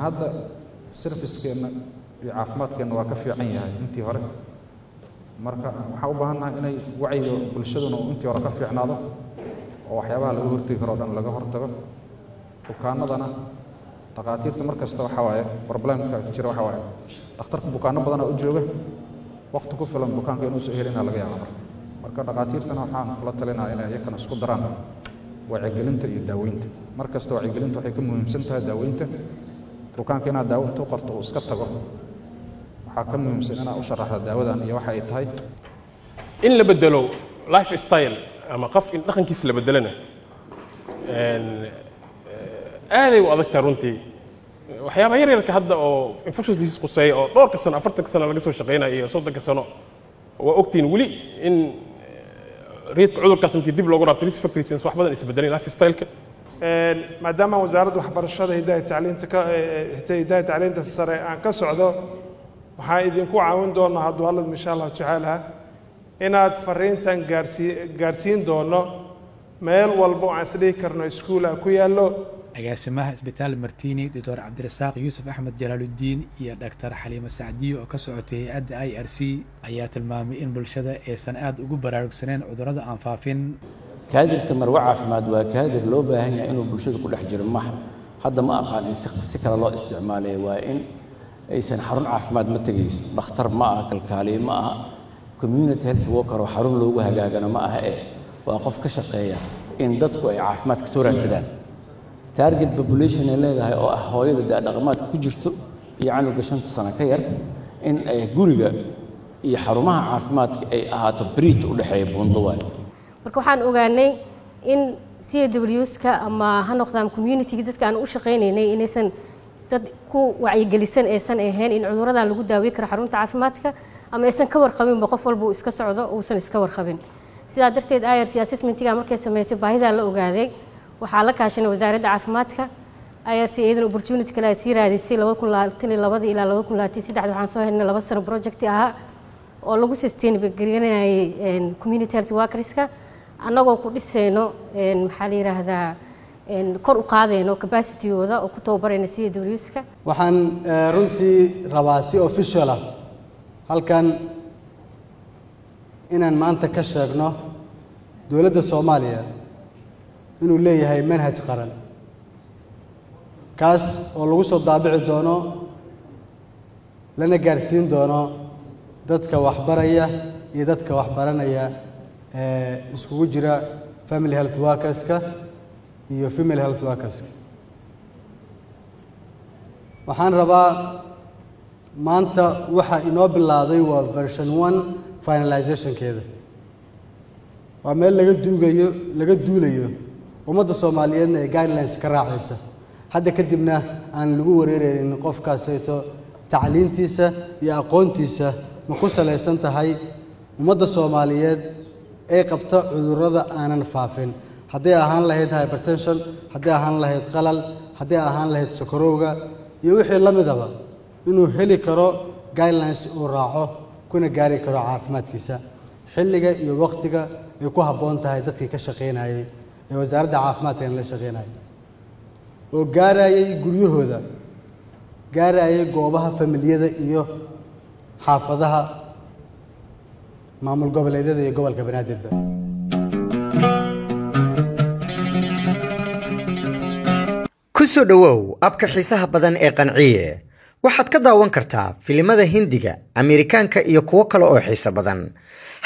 hadda servicekeenna iyo caafimaadkeenna waa ka fiican yahay intii hore. Marka waxaan u baahannahay inay wacyiga bulshaduna uu intii hore ka fiicnaado oo waxyaabaha laga hortegi karo o dhan laga hortago. Bukaanadana dhakhaatiirta mar kasta waxaa waaye problemka jira waxaa waaye dhakhtarka bukaano badanaa u jooga waqti ku filan bukaanka inuusan helina laga yaaba marka. Marka dhakhaatiirtana waxaan kula talinaya inay iyakana isku daraan wacyigelinta iyo daaweynta. Mar kasta wacyigelinta waxay ka muhiimsan tahay daaweynta bukaanka inaad daawo intuu qorto uu iska tago. Waxaa ka muhiimsan inaad u sharaxda daawadan iyo waxa ay tahay. In la bedelo life style ama qof in dhaqankiisa la bedelana aaday u adagtahay runtii. Waxyaaba yar yarka hadda oo infectious disease quseeya oo dhowrka sano afartanka sano laga soo shaqeynayo iyo soddonka sano waa ogtiin weli in reedka cudurkaas markii dib loogu raabto risk factories wax badan isbedeleen life style-ka maadaama wasaaradda waxbarashada hidaaya tacliinta tacliinta sare aan ka socdo waxaan idinku caawin doonaa hadduu hallad insha allahu tacaala inaad fariintan gaarsii gaarsiin doono meel walba oo aan isdhihi karno iskuula ku yaallo. Agaasimaha isbitaal martini doctor cabdirasaaq yuusuf axmed jalaaludiin iyo dhaktar xaliimo sacdiyo oo ka socotay hay'adda i r c ayaa tilmaamay in bulshada aysan aada ugu baraarugsaneen cudurrada aan faafin kaadirka marwe caafimaad waa kaadir loo baahan yahay inuu bulshada ku dhex jiro. Maha hadda ma aqaan in si kale loo isticmaalay waa in aysan xarun caafimaad ma tegayso. Dhakhtar ma aha kalkaaliye ma aha community health worker oo xarun loogu hagaagana ma aha ee waa qof ka shaqeeya in dadku ay caafimaadka soo raadsadaan. Target population ay leedahay oo ah hooyada dee dhaqamaadka ku jirto iyo canuga shanta sano ka yar in ay guriga iyo xarumaha caafimaadka ay ahaato bridge u dhexeeya buundo waayo marka waxaan ogaanay in c wska ama ha noqdaan communitiga dadka aan u shaqaynaynay inaysan dad ku wacyigelisan aysan ahayn in cuduradan lagu daaweyn karo xarunta caafimaadka ama aysan ka warqabinba qof walba iska socdo uusan iska warqabin. Sidaa darteed irc assessmentiga markay samaysay baahidaa la ogaaday waxaa la kaashanay wasaaradda caafimaadka. Irc iyadan opportunity kale sii raadisay ilaa waxaan soo helnay laba sano projecti ahaa oo lagu sustainabgarinayay community health workerska annagoo ku dhisayno maxaa la yidhaahdaa kor u qaadayno capacitygooda oo ku tababarayna c wska waxaan runtii rabaa si official ah halkan inaan maanta ka sheegno dowladda soomaaliya inuu leeyahay manhaj qaran. Kaas oo lagu soo daabici doono lana gaarsiin doono dadka waxbaraya iyo dadka waxbaranaya iskugu jira family health workerska iyo female health workerska. Waxaan rabaa maanta waxa inoo bilaaday waa version one finalizationkeeda. Waa meel laga duugayo laga duulayo ummadda soomaaliyeedna ee guidelines ka raacaysa hadda kadibna aan lagu wareereynin qofkaasayto tacliintiisa iyo aqoontiisa ma ku salaysan tahay ummadda soomaaliyeed ee qabta cudurrada aanan faafin. Hadday ahaan lahayd hypertension hadday ahaan lahayd qalal hadday ahaan lahayd sokorowga iyo wixii la midaba inuu heli karo guidelines uu raaco kuna gaari karo caafimaadkiisa. Xilliga iyo wakhtiga ay ku habboon tahay dadkii ka shaqaynayay ee wasaaradda caafimaadkana la shaqaynayay. Oo gaarayay guryahooda gaarayay goobaha familiyada iyo xaafadaha maamul goboleedyada iyo gobolka banaadirba. Ku soo dhowow abka xiisaha badan ee qanciye. Waxaad ka daawan kartaa filimada hindiga ameerikaanka iyo kuwo kale oo xiiso badan.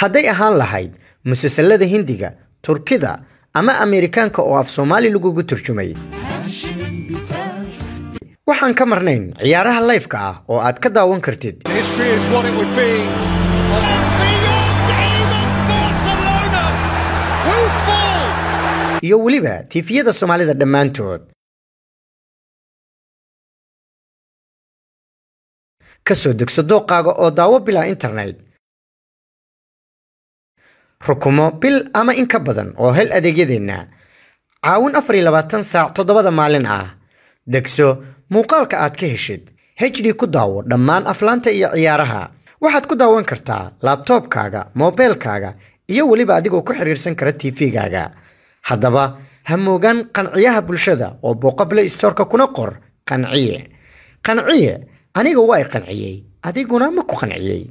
Hadday ahaan lahayd musalsalada hindiga turkida ama ameerikaanka oo af soomaali lagugu turjumay. Waxaan ka marnayn ciyaaraha layfka ah oo aad ka daawan kartid iyo weliba tiifiyada soomaalida dhammaantood. Ka soo degso dooqaaga oo daawo bilaa internet. Rukumo bil ama in ka badan oo hel adeegyadeenna. Caawin afar iyo labaatan saac toddobada maalin ah. Degso muuqaalka aad ka heshid. Hd ku daawo dhammaan aflaanta iyo ciyaaraha. Waxaad ku daawan kartaa laabtoobkaaga moobeelkaaga iyo weliba adigoo ku xiriirsan kara tv-gaaga haddaba ha moogaan qanciyaha bulshada oo booqable istoorka kuna qor qanciye qanciye aniga waa i qanciyey adiguna ma ku qanciyey